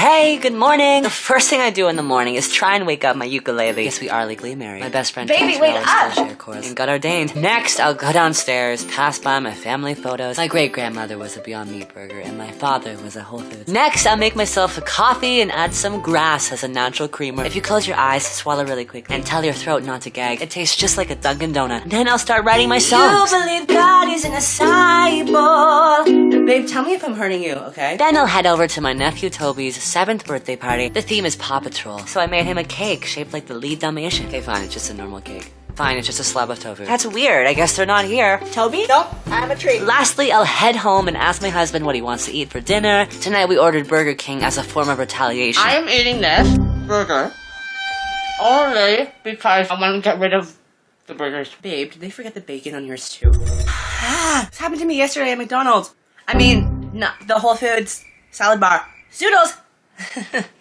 Hey, good morning. The first thing I do in the morning is try and wake up my ukulele. Yes, we are legally married. My best friend Baby, wake up. share chorus and got ordained. Next, I'll go downstairs, pass by my family photos. My great grandmother was a Beyond Meat burger, and my father was a Whole Foods. Next, I'll make myself a coffee and add some grass as a natural creamer. If you close your eyes, swallow really quick, and tell your throat not to gag, it tastes just like a Dunkin' Donut. Then I'll start writing my songs. believe God is an cyborg. Babe, tell me if I'm hurting you, okay? Then I'll head over to my nephew Toby's seventh birthday party. The theme is Paw Patrol, so I made him a cake shaped like the lead Dalmatian. Okay, fine, it's just a normal cake. Fine, it's just a slab of tofu. That's weird. I guess they're not here. Toby? Nope, I'm a treat. Lastly, I'll head home and ask my husband what he wants to eat for dinner. Tonight we ordered Burger King as a form of retaliation. I am eating this burger only because I want to get rid of the burgers. Babe, did they forget the bacon on yours too? ah, this happened to me yesterday at McDonald's. I mean, mm. not the Whole Foods salad bar. Zoodles!